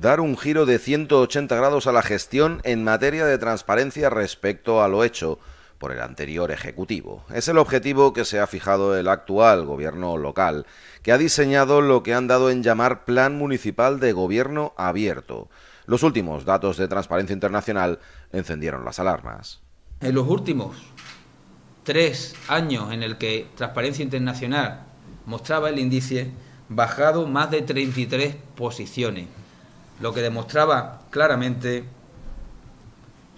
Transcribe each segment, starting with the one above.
dar un giro de 180 grados a la gestión en materia de transparencia respecto a lo hecho por el anterior Ejecutivo. Es el objetivo que se ha fijado el actual Gobierno local, que ha diseñado lo que han dado en llamar Plan Municipal de Gobierno Abierto. Los últimos datos de Transparencia Internacional encendieron las alarmas. En los últimos tres años en el que Transparencia Internacional mostraba el índice, bajado más de 33 posiciones, lo que demostraba claramente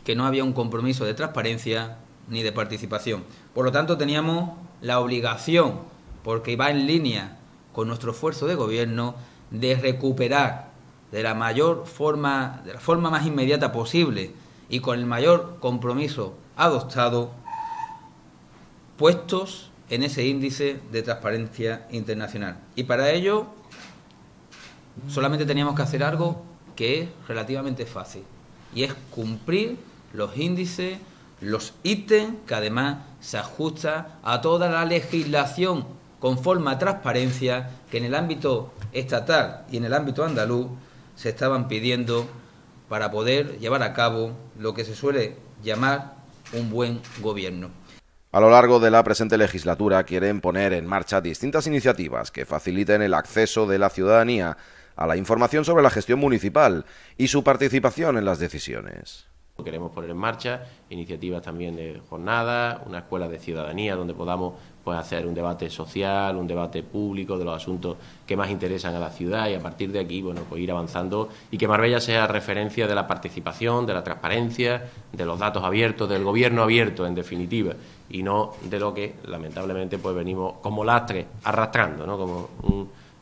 que no había un compromiso de transparencia ni de participación. Por lo tanto, teníamos la obligación, porque va en línea con nuestro esfuerzo de gobierno, de recuperar de la mayor forma, de la forma más inmediata posible y con el mayor compromiso adoptado, puestos en ese índice de transparencia internacional. Y para ello solamente teníamos que hacer algo que es relativamente fácil, y es cumplir los índices los ítems que además se ajusta a toda la legislación conforme a transparencia que en el ámbito estatal y en el ámbito andaluz se estaban pidiendo para poder llevar a cabo lo que se suele llamar un buen gobierno. A lo largo de la presente legislatura quieren poner en marcha distintas iniciativas que faciliten el acceso de la ciudadanía a la información sobre la gestión municipal y su participación en las decisiones. Queremos poner en marcha iniciativas también de jornada, una escuela de ciudadanía donde podamos pues, hacer un debate social, un debate público de los asuntos que más interesan a la ciudad y a partir de aquí bueno, pues ir avanzando y que Marbella sea referencia de la participación, de la transparencia, de los datos abiertos, del gobierno abierto en definitiva y no de lo que lamentablemente pues venimos como lastre arrastrando, ¿no? como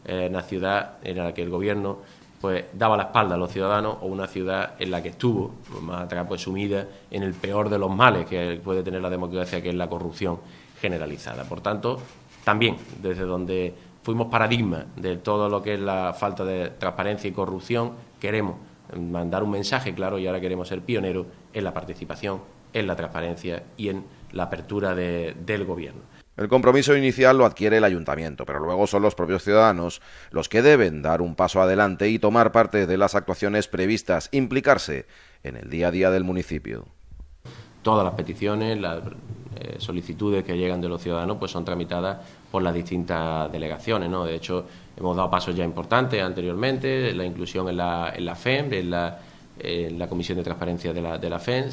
eh, una ciudad en la que el gobierno pues daba la espalda a los ciudadanos o una ciudad en la que estuvo pues, más atrás pues sumida en el peor de los males que puede tener la democracia que es la corrupción generalizada. Por tanto, también desde donde fuimos paradigma de todo lo que es la falta de transparencia y corrupción, queremos mandar un mensaje claro y ahora queremos ser pioneros en la participación, en la transparencia y en la apertura del gobierno. El compromiso inicial lo adquiere el ayuntamiento, pero luego son los propios ciudadanos los que deben dar un paso adelante y tomar parte de las actuaciones previstas, implicarse en el día a día del municipio. Todas las peticiones, las eh, solicitudes que llegan de los ciudadanos, pues son tramitadas por las distintas delegaciones. ¿no? De hecho, hemos dado pasos ya importantes anteriormente, la inclusión en la, en la FEM, en la, Comisión de Transparencia de la, de la FEM,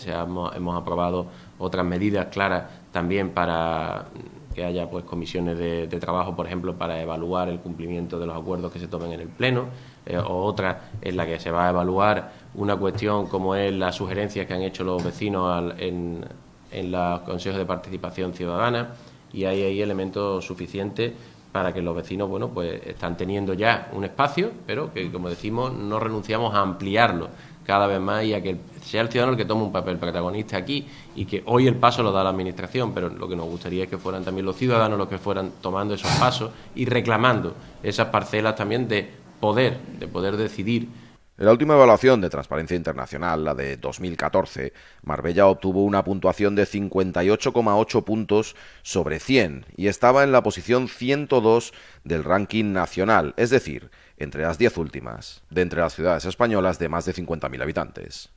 hemos aprobado otras medidas claras también para que haya pues comisiones de, trabajo, por ejemplo, para evaluar el cumplimiento de los acuerdos que se tomen en el Pleno, eh, o otra en la que se va a evaluar una cuestión como es las sugerencias que han hecho los vecinos en, en los consejos de participación ciudadana, y hay ahí elementos suficientes para que los vecinos, bueno, pues están teniendo ya un espacio, pero que, como decimos, no renunciamos a ampliarlo cada vez más y a que sea el ciudadano el que tome un papel protagonista aquí y que hoy el paso lo da la Administración, pero lo que nos gustaría es que fueran también los ciudadanos los que fueran tomando esos pasos y reclamando esas parcelas también de poder, de poder decidir. En la última evaluación de Transparencia Internacional, la de 2014, Marbella obtuvo una puntuación de 58,8 puntos sobre 100 y estaba en la posición 102 del ranking nacional, es decir, entre las 10 últimas, de entre las ciudades españolas de más de 50.000 habitantes.